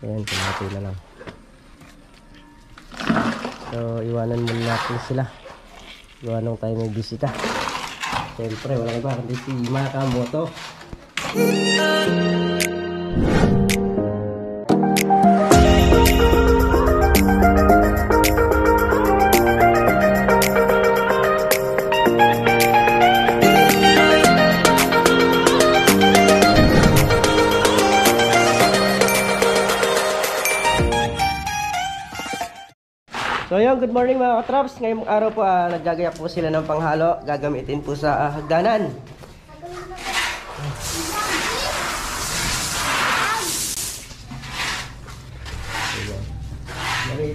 Ayan, kalahati na lang. So, iwanan muna natin sila. Iwanan tayo may bisita. Siyempre, walang iba kundi si Makamoto. So yun, good morning mga katraps. Ngayong araw po, ah, naggagayak po sila ng panghalo. Gagamitin po sa ah, hagdanan.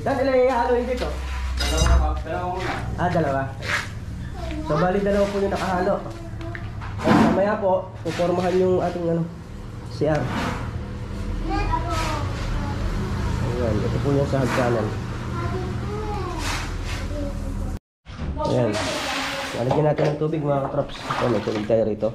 Saan nila ihaloin dito? Ah, dalawa. So bali dalawa po yung nakahalo. At mamaya po, pupormahan yung ating ano, CR. Ayan, ito po yung sa hagdanan. Ayan. Lalagyan natin ng tubig mga katrops. Oh, may tubig tayo rito.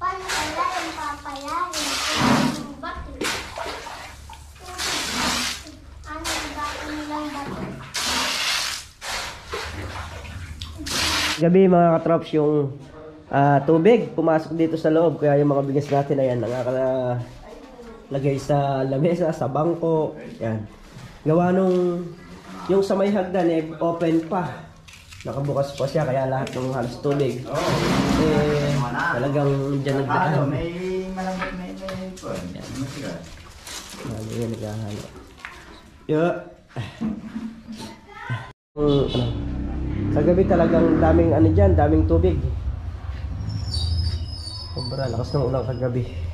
Paano kaya yung papayarin? Yung bato. Ano yung bato nilang bato? Gabi mga katrops yung ah, tubig pumasok dito sa loob. Kaya yung mga bigas natin ayan nakakalagay sa lamesa, sa bangko. Yan. Gawa nung yung sa may hagdan eh, open pa. Nakabukas pa siya kaya lahat ng halos tubig. Eh, talagang dyan Halo, nagdaan. may malambot may may. Masigas. Ano yun, naghahalo. Yo. Mm, ano. Kagabi talagang daming ano dyan, daming tubig. Sobra, lakas ng ulang kagabi.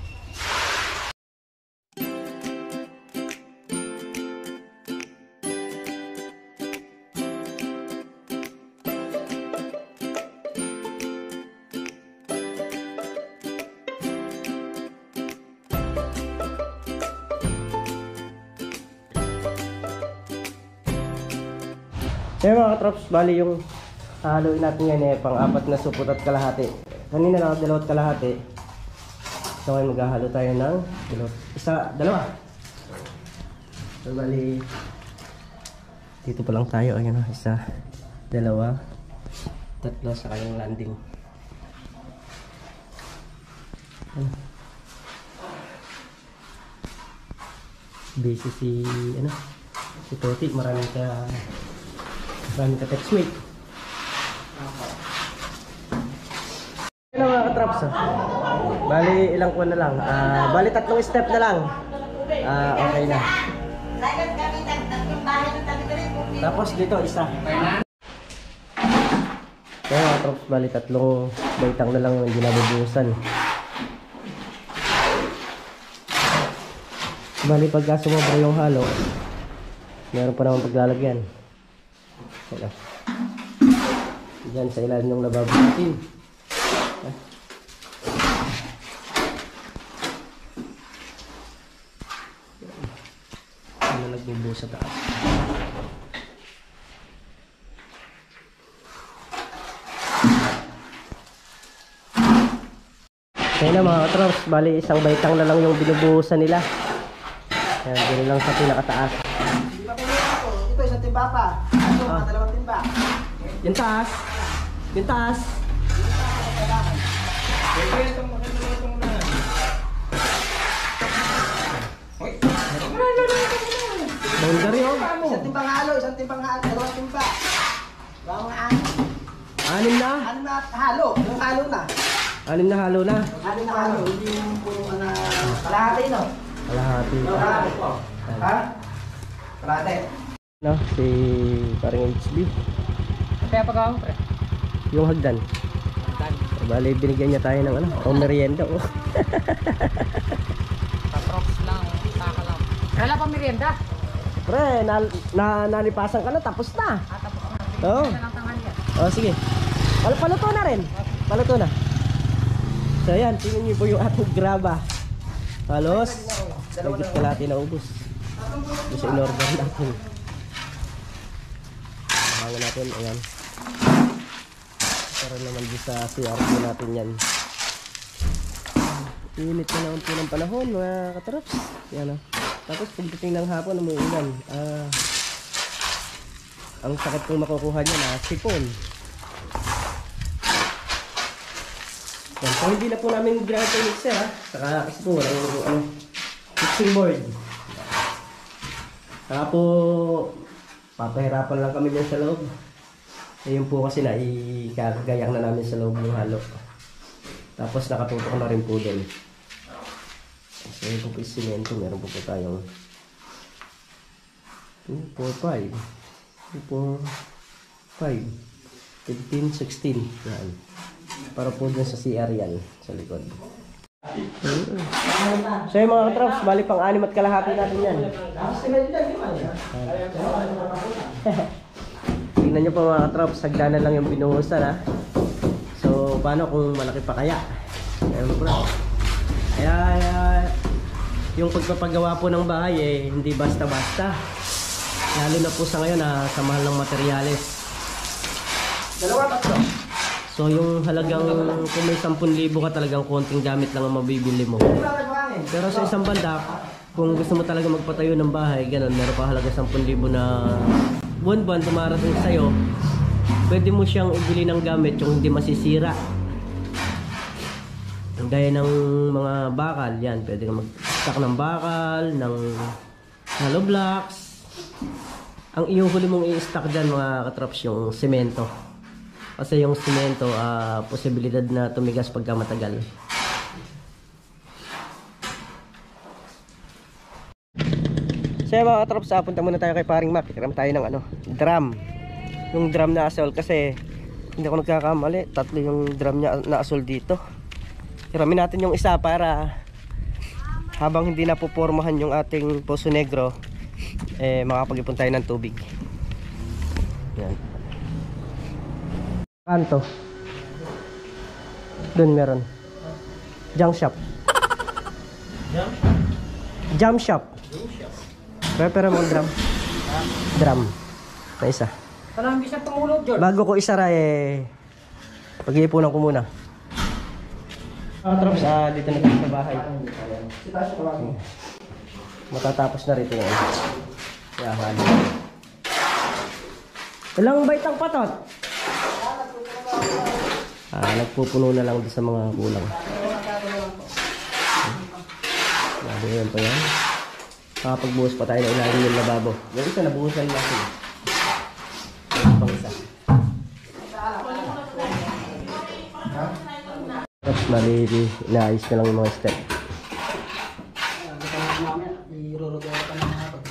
Kaya mga katrops, bali yung haluin natin yan eh, pang-apat na supot at kalahati. Kanina lang dalawa at kalahati. So ngayon maghahalo tayo ng dalawa. Isa, dalawa. So bali, dito pa lang tayo. Ayan o, isa, dalawa, tatlo sa kanyang landing. Busy si, ano, si Toti. Maraming ka, maraming ka text mate. Ano mga katraps ah? Bali ilang kuwan na lang. Ah, bali tatlong step na lang. Ah, okay na. Tapos dito isa. Kaya mga katraps, bali tatlong baitang na lang hindi nabubusan. Bali pagka sumobra yung halo, meron pa naman paglalagyan. Wala. Diyan sa ilalim yung lababo natin. Ano nagbubuo sa taas? Kaya na mga katrops, bali isang baitang na lang yung binubuhusan nila. Ayan, dito lang sa pinakataas. Dalawang timba. Yung taas! Yung taas! Pwede itong maganda na itong na. Boundary oh! Isang timbang halo, isang timbang halo, dalawang timba. Dalawang ano. Anim na! Ano na halo? Yung halo na. Anim na halo na. Ano na halo? Hindi yung puro ano. Kalahati no? Kalahati. Kalahati po. Ha? Kalahati. No, si parang HB. Kaya pag ako, pre. Yung hagdan. Bali, binigyan niya tayo ng ano, pang merienda. Oh. Paprox lang, saka lang. Wala pa merienda. Pre, na, na, nalipasan ka na, tapos na. Ah, tapos na. Oo. Yan. Oh, sige. Pal paluto na rin. Paluto na. So, ayan. Tingnan niyo po yung ating graba. Halos. Nagit ka natin na ubos. Ito sa in-order natin. Hangan natin. Ayan. Para naman dito sa CRP natin yan. Init na naman ng panahon mga katraps. Yan o. Tapos pagdating ng hapon, umuulan. Ah, ang sakit kong makukuha niya na sipon. Yan. So hindi na po namin ginamit yung mixer ha. Saka kasi po walang ano, mixing board. Saka po papahirapan lang kami dyan sa loob. Eh, yun po kasi na ikagayang na namin sa loob yung halo. Tapos nakatutok na rin po doon. So yun po po simento. Meron po po tayong 2, 4, 5. 2, 4, 5. 15, 16. Yan. Para po dun sa CR yan. Sa likod. So yung mga traps, bali pang anim at kalahati natin yan. Tingnan nyo po mga traps, sagdanan lang yung binuhusan ha. So paano kung malaki pa kaya? Ayun po. Kaya, kaya yung pagpapagawa po ng bahay eh, hindi basta-basta. Lalo na po sa ngayon na sa mahal ng materyales. Dalawa, tatlo. So yung halagang kung may 10,000 ka talagang konting gamit lang ang mabibili mo. Pero sa isang banda, kung gusto mo talaga magpatayo ng bahay, ganun, meron pa halaga 10,000 na buwan-buwan dumarating sa'yo, pwede mo siyang ibili ng gamit yung hindi masisira. Gaya ng mga bakal, yan, pwede ka mag-stock ng bakal, ng hollow blocks. Ang iyong huli mong i-stock dyan mga katraps yung semento. Kasi yung semento, ah, posibilidad na tumigas pagka matagal. So mga katrops, ah, punta muna tayo kay paring Mac. Ikiram tayo ng ano, drum. Yung drum na asol kasi hindi ako nagkakamali. Tatlo yung drum niya na asol dito. Hiramin natin yung isa para habang hindi na pupormahan yung ating poso negro, eh makapag-ipon tayo ng tubig. Yan. Kanto. Doon meron. Junk shop. Jump shop. Pero pero mo drum. Drum. Na isa. Parang siya tumulog, George. Bago ko isara eh pag-iipunan ko muna. Mga trops, ah, dito na sa bahay. Matatapos na rito yan. Kaya hali. Ilang bait ang patot? Ah, nagpupuno na lang sa mga kulang. Sabi yan pa yan. Nakapagbuhos pa tayo ng ilalim yung lababo. Yung isa nabuhusan natin. Yung pang isa. Tapos malili, inaayos na lang yung mga step. Irurugay ka ng mga pag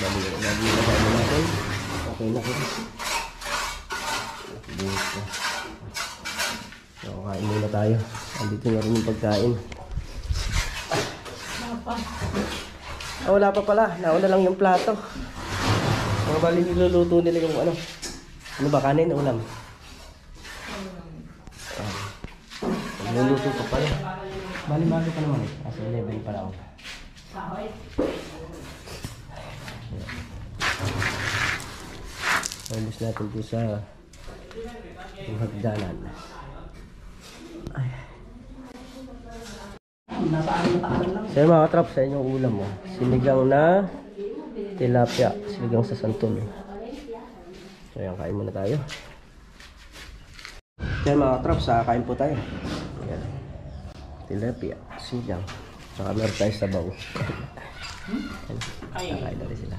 Lagi lagi na tayo natin. Okay na ko. Buhos na. So, kain muna tayo. Andito na rin yung pagkain. Ah, wala pa pala. Nauna lang yung plato. Mga bali niluluto nila yung ano. Ano ba kanin? Ulam. Ah. Niluluto pa pala. Bali bago pa naman eh. Kasi 11 pa lang. Alis natin po sa hagdanan. So yun, mga katrap sa inyong ulam mo. Sinigang na tilapia. Sinigang sa santol. So yan, kain muna tayo. So yun, mga katrap, sa kain po tayo. Yan. Tilapia, sinigang. Saka meron tayo sa baw. Kakain na rin sila.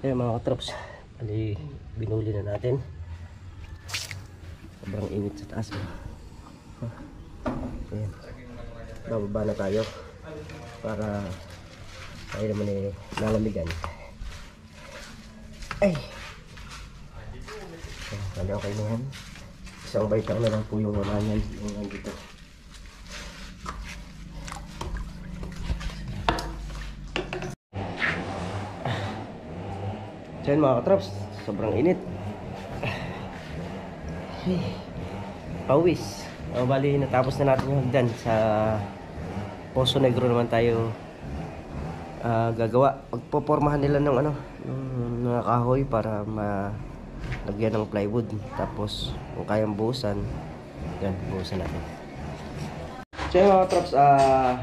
Ayan mga katrops, bali binuli na natin. Sobrang init sa taas. Oh. Ayan. Bababa na tayo para tayo naman eh lalamigan. Ay! Ayan, okay na yan. Isang bite lang na lang po yung wala niyan. Yung nandito. So mga katrops, sobrang init. Pawis. O bali, natapos na natin yung hagdan sa Poso Negro naman tayo ah, gagawa. Pagpopormahan nila ng ano, ng kahoy para malagyan ng plywood. Tapos, kung kayang buhusan, yan, buhusan natin. So yun mga katrops, ah,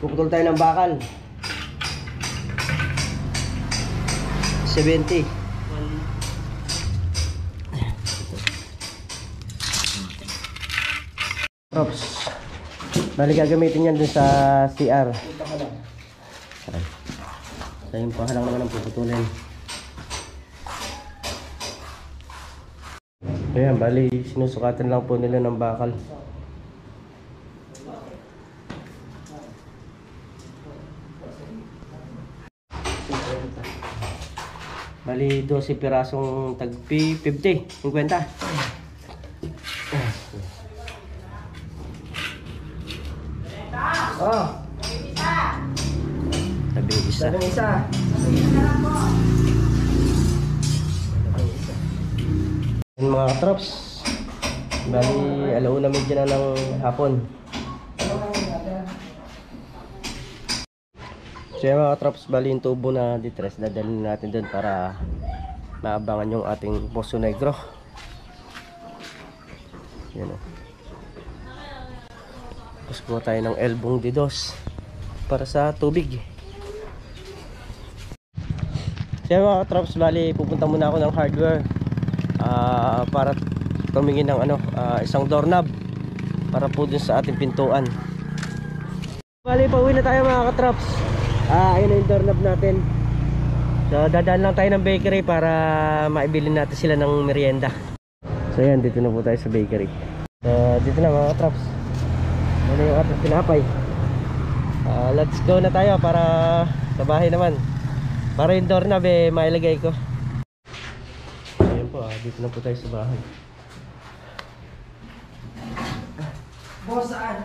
puputol tayo ng bakal. 70. Props. Bali gagamitin yan dun sa CR. So yung pahalang naman ang puputulin. Ayan, bali sinusukatan lang po nila ng bakal. Bali 12 pirasong tag 50, 50. Oh, yung isa. sabi ng isa. Yung mga traps. Bali, alauna medyo na ng hapon. So yung mga traps, bali yung tubo na ditres, dadalhin natin doon para maabangan yung ating poso negro. Yan o. Tapos kuha tayo ng elbong didos para sa tubig. So yung mga traps, bali pupunta muna ako ng hardware ah, para tumingin ng ano, ah, isang doorknob para po dun sa ating pintuan. Bali, pauwi na tayo mga katraps. Ah, ayun na yung doorknob natin. So, dadaan lang tayo ng bakery para maibilin natin sila ng merienda. So, yan, dito na po tayo sa bakery. So, dito na mga katraps. Ano yung ating pinapay. Ah, let's go na tayo para sa bahay naman. Para yung doorknob eh, mailagay ko. Ayun po, ah, dito na po tayo sa bahay. Boss, saan?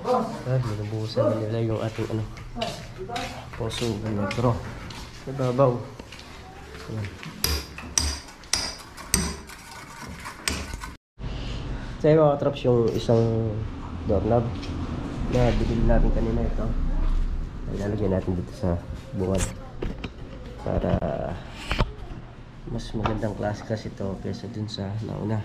Boss. Ah, binubuhusan na nila yung ating ano, poso negro. Sa babaw. Ayan. So mga traps yung isang doorknob na binili natin kanina ito. Ilalagay natin dito sa bungan para mas magandang klase kasi ito kaysa dun sa nauna.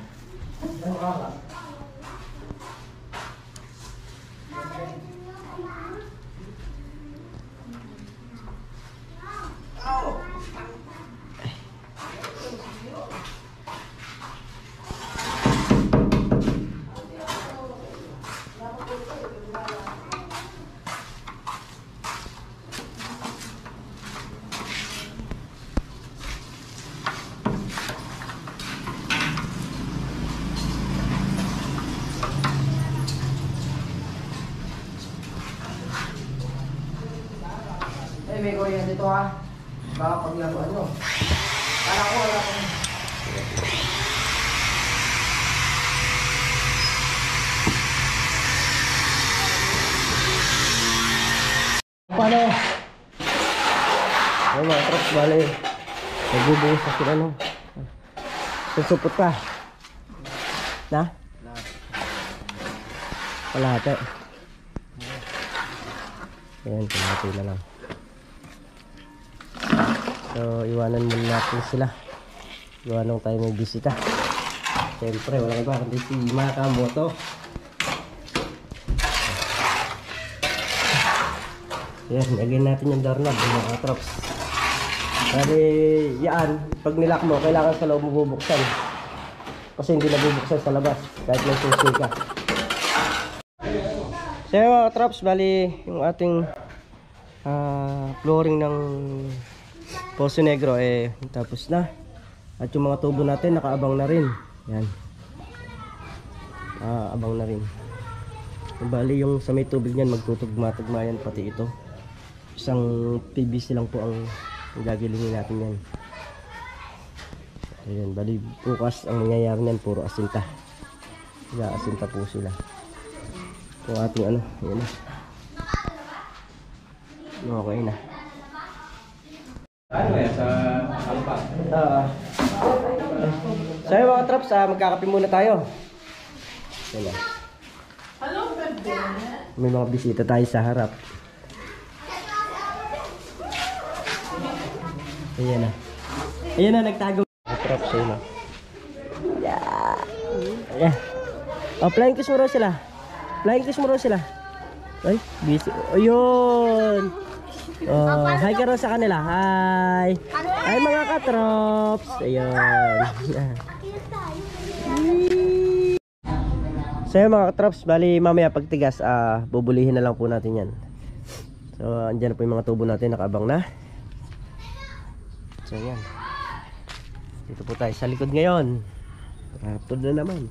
Eh, may korean dito ha. Paglaruan nyo. Kala ko wala kang... Paano? Ayun mga trucks, bali. Nagbubuhos na sila no. Susupot ka. Na? Kalahati. Ayan, kalahati na lang. So, iwanan muna natin sila. Iwanan tayo may bisita. Siyempre, walang iba kundi si Makamoto. Yan, lagyan natin yung doorknob mga katrops. Kasi yan, pag nilak mo, kailangan sa loob mo bubuksan. Kasi hindi nabubuksan sa labas, kahit may susi ka. So mga katrops, bali yung ating ah, flooring ng Poso Negro eh tapos na. At yung mga tubo natin nakaabang na rin. Yan. Ah, abang na rin. Bali yung sa may tubig niyan magtutugma-tugma yan pati ito. Isang PVC lang po ang gagilingin natin yan. Ayan, bali bukas ang nangyayari niyan puro asinta. Sila asinta po sila. Kung ating ano, ayan na. Okay na. Ano yan sa alpa? Ah. so yun mga traps, ah, magkakape muna tayo. Wala. May mga bisita tayo sa harap. Ayan na. Ayan na, nagtago. Mga traps, ayun na. Yeah. Yeah. Oh, flying kiss mo raw sila. Flying kiss mo raw sila. Ay, busy. Ayun. Oh, hi ka raw sa kanila. Hi. Hi mga katrops. Ayun. So yun mga katrops, bali mamaya pagtigas, ah, bubulihin na lang po natin yan. So andyan na po yung mga tubo natin, nakaabang na. So yan. Dito po tayo sa likod ngayon. Raptor na naman.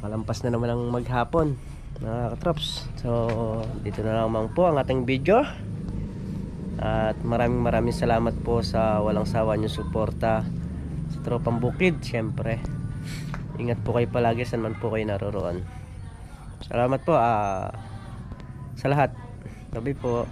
Nakalampas na naman ang maghapon mga katrops. So dito na lamang po ang ating video. At maraming maraming salamat po sa walang sawa niyo suporta sa Tropang Bukid, syempre. Ingat po kayo palagi saan man po kayo naroroon. Salamat po ah, sa lahat. Gabi po.